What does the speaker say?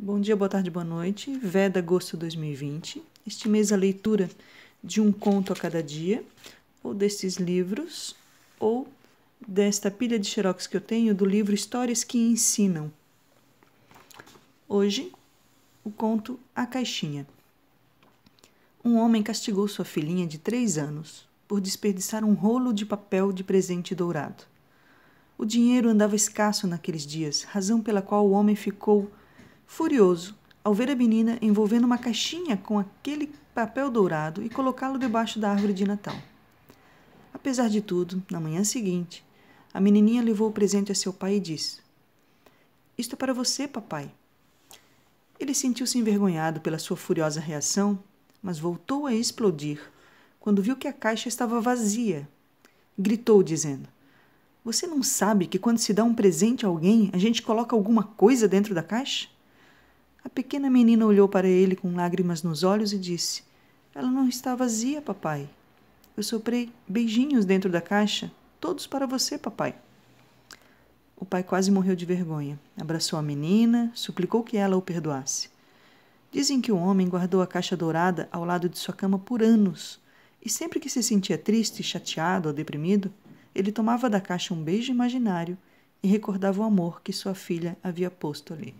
Bom dia, boa tarde, boa noite. Veda agosto 2020. Este mês a leitura de um conto a cada dia, ou destes livros, ou desta pilha de xerox que eu tenho do livro Histórias que Ensinam. Hoje, o conto A Caixinha. Um homem castigou sua filhinha de três anos por desperdiçar um rolo de papel de presente dourado. O dinheiro andava escasso naqueles dias, razão pela qual o homem ficou furioso ao ver a menina envolvendo uma caixinha com aquele papel dourado e colocá-lo debaixo da árvore de Natal. Apesar de tudo, na manhã seguinte, a menininha levou o presente a seu pai e disse: Isto é para você, papai. Ele sentiu-se envergonhado pela sua furiosa reação, mas voltou a explodir quando viu que a caixa estava vazia. Gritou, dizendo: Você não sabe que quando se dá um presente a alguém, a gente coloca alguma coisa dentro da caixa? A pequena menina olhou para ele com lágrimas nos olhos e disse: Ela não está vazia, papai. Eu soprei beijinhos dentro da caixa, todos para você, papai. O pai quase morreu de vergonha. Abraçou a menina, suplicou que ela o perdoasse. Dizem que o homem guardou a caixa dourada ao lado de sua cama por anos, e sempre que se sentia triste, chateado ou deprimido, ele tomava da caixa um beijo imaginário e recordava o amor que sua filha havia posto ali.